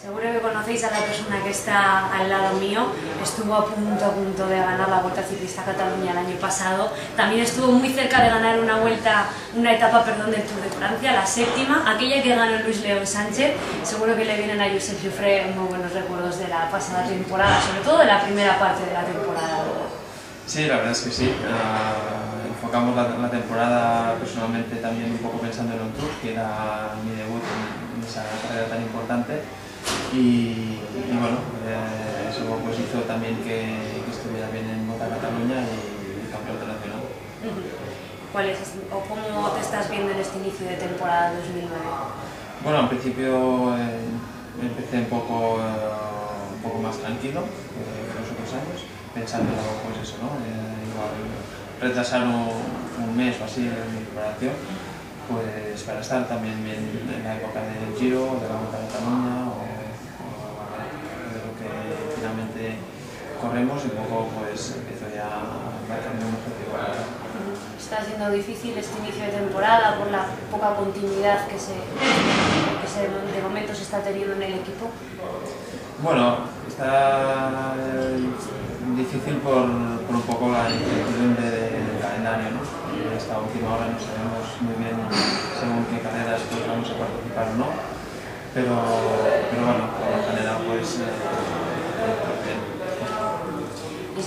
Seguro que conocéis a la persona que está al lado mío. Estuvo a punto, a punto de ganar la Vuelta Ciclista Cataluña el año pasado. También estuvo muy cerca de ganar una vuelta, una etapa, perdón, del Tour de Francia, la séptima, aquella que ganó Luis León Sánchez. Seguro que le vienen a Josep Jufré muy buenos recuerdos de la pasada temporada, sobre todo de la primera parte de la temporada. Sí, la verdad es que sí. Uh, enfocamos la, la, temporada personalmente también un poco pensando en un Tour, que era mi debut en esa carrera tan importante y, y bueno, eh, eso pues hizo también que, que, estuviera bien en Mota Cataluña y, y campeonato nacional. ¿Cuál es, o ¿Cómo te estás viendo en este inicio de temporada 2009? Bueno, al principio eh, empecé un poco, eh, un poco más tranquilo que los otros años, pensando pues eso, ¿no? Igual retrasar un, un mes o así en mi preparación pues para estar también bien en la época del Giro, de la Vuelta a Cataluña o, o de lo que finalmente corremos y luego pues empiezo ya a marcarme un objetivo. Está siendo difícil este inicio de temporada por la poca continuidad que, se, que se, de momento se está teniendo en el equipo. Bueno, está difícil por, por un poco la incertidumbre del calendario, ¿no? Y esta última hora no sabemos muy bien según qué carreras pues, vamos a participar o no, pero, pero bueno, por lo general pues eh.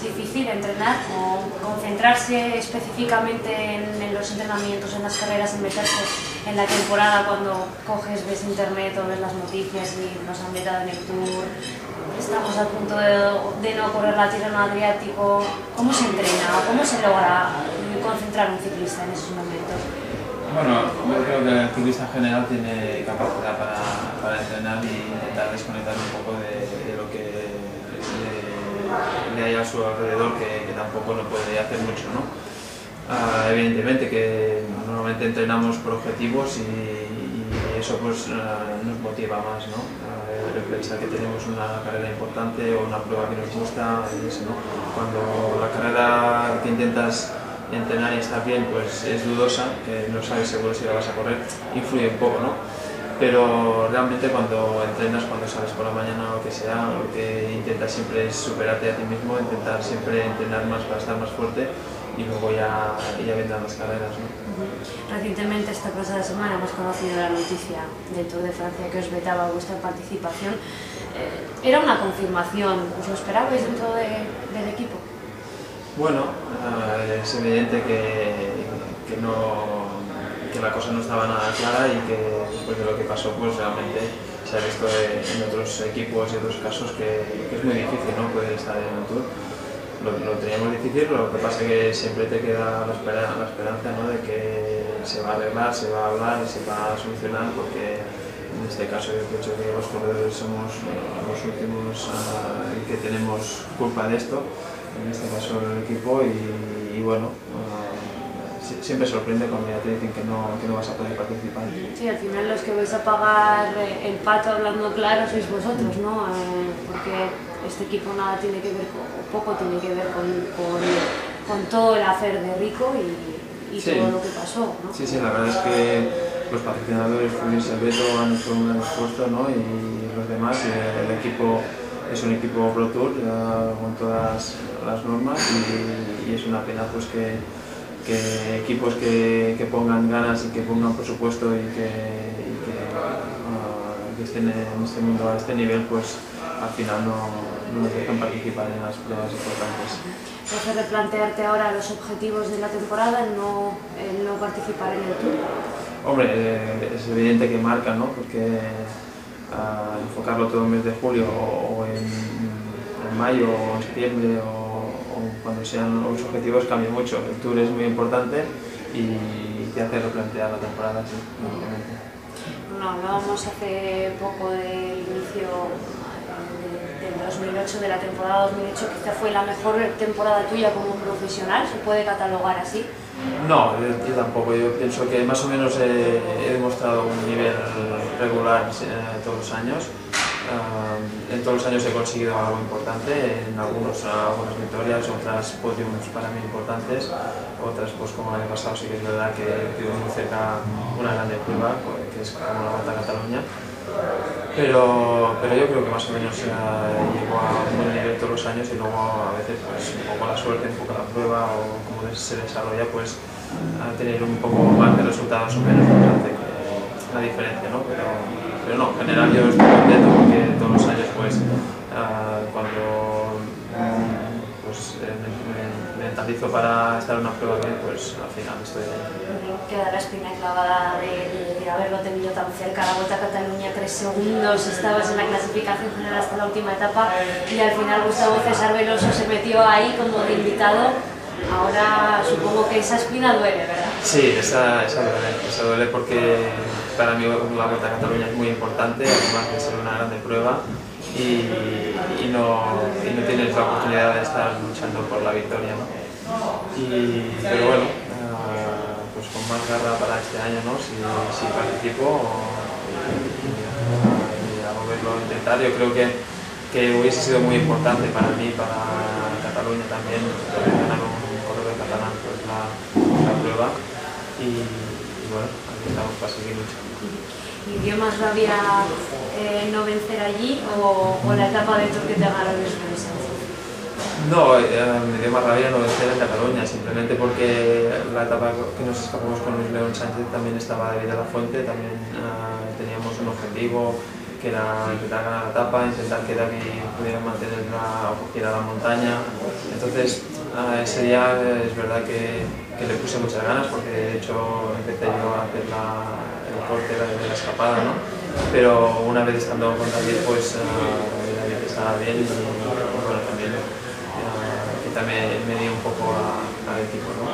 Es difícil entrenar o concentrarse específicamente en, en, los entrenamientos, en las carreras, en meterse en la temporada cuando coges, ves internet o ves las noticias y nos han vetado en el tour, estamos a punto de, de no correr la Tirreno Adriático. ¿Cómo se entrena? ¿Cómo se logra concentrar un ciclista en esos momentos? Bueno, yo creo que el ciclista en general tiene capacidad para, para entrenar y intentar desconectar un poco de, le, hay a su alrededor, que, que, tampoco no puede hacer mucho, ¿no? Uh, evidentemente que normalmente entrenamos por objetivos y, eso pues uh, nos motiva más, ¿no? Uh, que tenemos una carrera importante o una prueba que nos gusta, ¿no? Cuando la carrera que intentas entrenar y estar bien pues es dudosa, que no sabes seguro si la vas a correr, influye un poco, ¿no? Pero realmente cuando entrenas, cuando sales por la mañana o lo que sea, lo que intentas siempre es superarte a ti mismo, intentar siempre entrenar más para estar más fuerte y luego ya, ya vendrán las carreras. ¿no? Recientemente, esta pasada semana, hemos conocido la noticia del Tour de Francia que os vetaba vuestra participación. Eh, ¿Era una confirmación? ¿Os lo esperabais dentro de, del equipo? Bueno, uh, es evidente que, que, no, que la cosa no estaba nada clara y que después de lo que pasó, pues realmente se ha visto en otros equipos y otros casos que, es muy difícil ¿no? poder estar en el Tour. Lo, teníamos difícil, lo que pasa es que siempre te queda la, espera, la esperanza ¿no? de que se va a arreglar, se va a hablar y se va a solucionar porque en este caso yo pienso que los corredores somos los últimos uh, que tenemos culpa de esto en este caso el equipo y, bueno, uh, siempre sorprende cuando ya te dicen que no, que no vas a poder participar. Sí, al final los que vais a pagar el pato hablando claro sois vosotros, ¿no? Eh, porque este equipo nada tiene que ver o poco tiene que ver con, con, con todo el hacer de Rico y, y sí. todo lo que pasó, ¿no? Sí, sí, la verdad es que los patrocinadores, Fluis y Beto han hecho un gran esfuerzo, ¿no? Y los demás, el, el equipo es un equipo Pro Tour ya con todas las normas y, y, es una pena pues que, que equipos que, que, pongan ganas y que pongan presupuesto y que, y que, uh, que, estén en este mundo a este nivel pues al final no, no nos dejan participar en las pruebas importantes. ¿Te hace replantearte ahora los objetivos de la temporada, el no, el no participar en el Tour? Hombre, eh, es evidente que marca, ¿no? Porque a enfocarlo todo en mes de julio o, en, en, mayo o en septiembre o, cuando sean los objetivos cambia mucho. El tour es muy importante y te hace replantear la temporada, sí. Bueno, hablábamos hace poco del inicio del 2008, de la temporada 2008, quizá fue la mejor temporada tuya como profesional, ¿se puede catalogar así? No, yo, yo, tampoco. Yo pienso que más o menos he, he demostrado un nivel regular eh, todos los años en todos los años he conseguido algo importante, en algunos algunas victorias, otras podiums para mí importantes, otras pues como el año pasado sí que es verdad que tuve muy cerca una grande prueba, pues, que es como la Vuelta a Cataluña, pero, pero yo creo que más o menos uh, llego a un buen nivel todos los años y luego a veces pues un poco la suerte, un poco la prueba o cómo se desarrolla pues a tener un poco más de resultados o menos importante que la diferencia, ¿no? Pero, pero no, en general yo estoy contento porque todos los años pues uh, cuando pues, eh, me, me, mentalizo para estar en una prueba bien, pues al final estoy ahí. Queda la espina clavada de, de haberlo tenido tan cerca, la Vuelta a Cataluña, tres segundos, estabas en la clasificación general hasta la última etapa y al final Gustavo César Veloso se metió ahí como invitado. Ahora supongo que esa espina duele, ¿verdad? Sí, esa, esa duele, esa duele porque para mí la Vuelta a Cataluña es muy importante, además de ser una grande prueba y, no, y no tienes la oportunidad de estar luchando por la victoria. ¿no? Y, pero bueno, uh, pues con más garra para este año, ¿no? si, participo y, a volverlo a intentar, yo creo que, que hubiese sido muy importante para mí, para Cataluña también, pues la, la prueba y, y bueno, aquí estamos para seguir luchando. ¿Y dio más rabia eh, no vencer allí o, o, la etapa de Tour que te Luis Sánchez? No, eh, me dio más rabia no vencer en Cataluña, simplemente porque la etapa que nos escapamos con Luis León Sánchez también estaba David de la Fuente, también uh, teníamos un objetivo que era intentar ganar la etapa, intentar que David pudiera mantenerla o cogiera la montaña. Entonces, uh, ese día es verdad que, que, le puse muchas ganas porque de hecho empecé yo a hacer la, el corte de la escapada, ¿no? Pero una vez estando con David, pues David estaba bien y, bueno, también uh, que también me dio un poco al equipo, ¿no?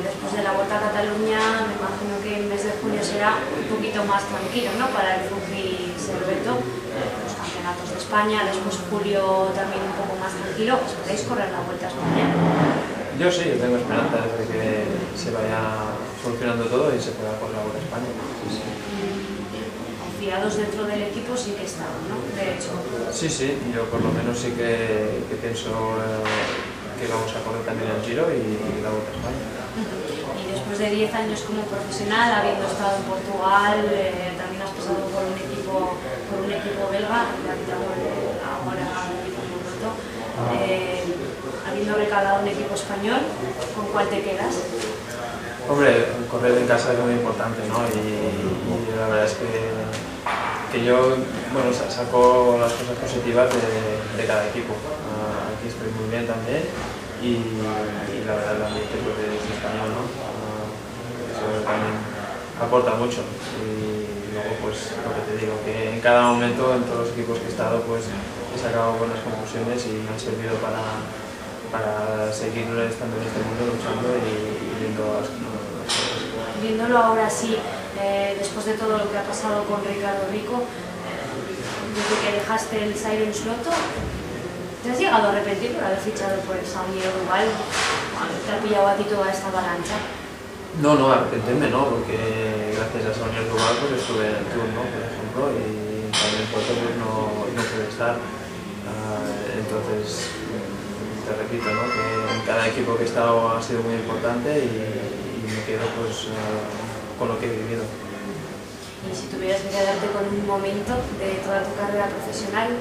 Después de la Vuelta a Cataluña, me imagino que el mes de junio será un poquito más tranquilo ¿no? para el rugby Serveto, los campeonatos de España, después julio también un poco más tranquilo, ¿esperáis correr la Vuelta a España? Yo sí, yo tengo esperanza de que se vaya solucionando todo y se pueda correr la Vuelta a España. Sí. Confiados dentro del equipo sí que están, ¿no? De hecho. Sí, sí, yo por lo menos sí que, que pienso eh, que vamos a correr también el Giro y la Vuelta a España. Y después de 10 años como profesional, habiendo estado en Portugal, eh, también has pasado por un equipo, por un equipo belga, ahora eh, habiendo recalado un equipo español, ¿con cuál te quedas? Hombre, correr en casa es muy importante, ¿no? Y, la verdad es que, que yo, bueno, saco las cosas positivas de, cada equipo. Uh, aquí estoy muy bien también y, la verdad el ambiente pues, es español, ¿no? Eso también aporta mucho. Y luego, pues, lo que te digo, que en cada momento, en todos los equipos que he estado, pues he sacado buenas conclusiones y me han servido para, para seguir estando en este mundo luchando y, y viendo las, cosas. Viéndolo ahora sí, eh, después de todo lo que ha pasado con Ricardo Rico, desde que dejaste el Siren Sloto, ¿te has llegado a arrepentir por haber fichado por el Saunier Duval? ¿Te ha pillado a ti toda esta avalancha? No, no, arrepentirme no, porque gracias a Saunier Duval pues estuve en el Tour, ¿no? por ejemplo, y también por eso pues, no, no pude estar. Uh, entonces, te repito, ¿no? que en cada equipo que he estado ha sido muy importante y, y me quedo pues, uh, con lo que he vivido. Y si tuvieras que quedarte con un momento de toda tu carrera profesional,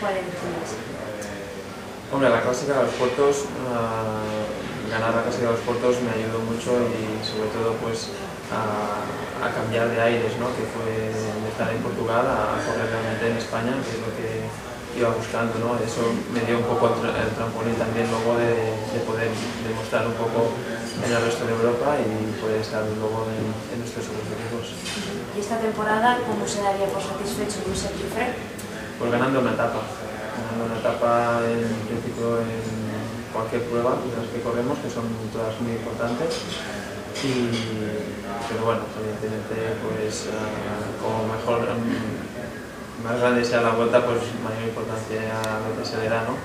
¿cuál elegirías? Hombre, la clásica de los puertos, uh, ganar la clásica de los puertos me ayudó mucho y sobre todo pues a, a cambiar de aires, ¿no? que fue de estar en Portugal a correr realmente en España, que es lo que iba buscando, ¿no? Eso me dio un poco el, tra el trampolín también luego de, de, poder demostrar un poco en el resto de Europa y poder estar luego en, en nuestros equipos. ¿Y esta temporada cómo se daría por satisfecho Luis Equifre? Pues ganando una etapa, buena etapa en principio en cualquier prueba de las que corremos, que son todas muy importantes. Y, pero bueno, evidentemente, pues eh, como mejor, más grande sea la vuelta, pues mayor importancia lo que se le da, ¿no?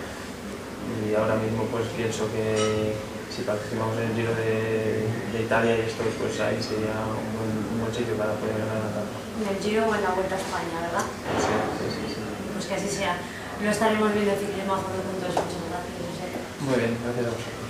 Y ahora mismo pues pienso que si participamos en el Giro de, de Italia y esto, pues ahí sería un buen, un buen sitio para poder ganar la etapa. En el Giro o en la Vuelta a España, ¿verdad? Sí, sí, sí. sí. Pues que así sea lo estaremos viendo en ciclismo.es. Muchas gracias. Muy bien, gracias a vosotros.